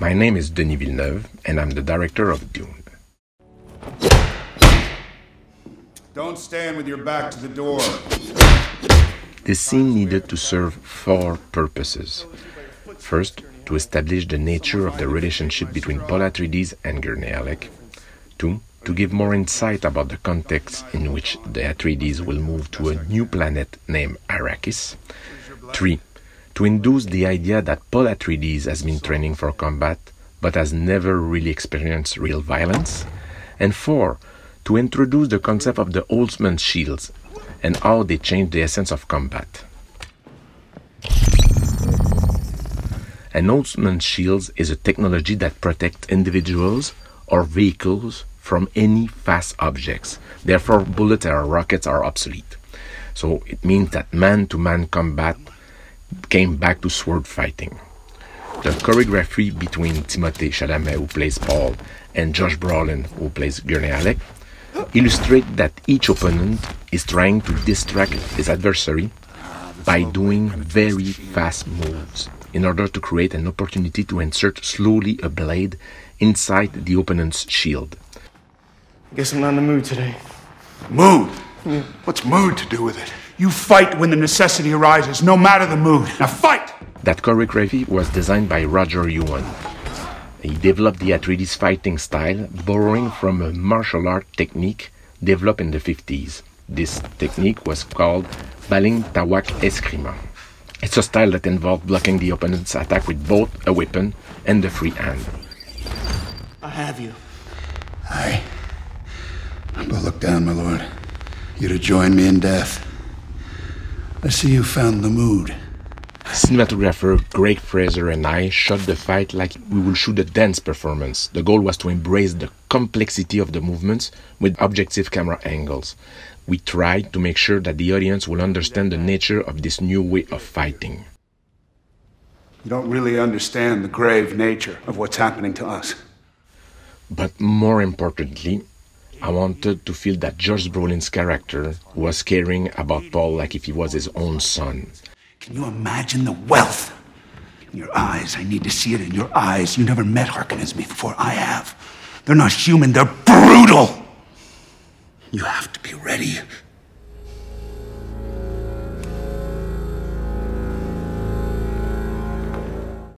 My name is Denis Villeneuve, and I'm the director of Dune. Don't stand with your back to the door. This scene needed to serve four purposes. First, to establish the nature of the relationship between Paul Atreides and Gurney Halleck. Two, to give more insight about the context in which the Atreides will move to a new planet named Arrakis. Three, to induce the idea that Paul Atreides has been training for combat but has never really experienced real violence. And four, to introduce the concept of the Holtzman shields and how they change the essence of combat. An Holtzman shield is a technology that protects individuals or vehicles from any fast objects. Therefore, bullets or rockets are obsolete. So it means that man to man combat came back to sword fighting. The choreography between Timothée Chalamet, who plays Paul, and Josh Brolin, who plays Gurney Halleck, illustrate that each opponent is trying to distract his adversary by doing very fast moves in order to create an opportunity to insert slowly a blade inside the opponent's shield. I Guess I'm not in the mood today. Mood? What's mood to do with it? You fight when the necessity arises, no matter the mood. Now fight! That choreography was designed by Roger Yuan. He developed the Atreides fighting style, borrowing from a martial art technique developed in the 50s. This technique was called Baling Tawak Eskrima. It's a style that involved blocking the opponent's attack with both a weapon and the free hand. I have you. Aye. But look down, my lord. You're to join me in death. I see you found the mood. Cinematographer Greig Fraser and I shot the fight like we would shoot a dance performance. The goal was to embrace the complexity of the movements with objective camera angles. We tried to make sure that the audience will understand the nature of this new way of fighting. You don't really understand the grave nature of what's happening to us. But more importantly, I wanted to feel that Josh Brolin's character was caring about Paul like if he was his own son. Can you imagine the wealth? In your eyes, I need to see it in your eyes. You never met Harkonnens before, I have. They're not human, they're brutal! You have to be ready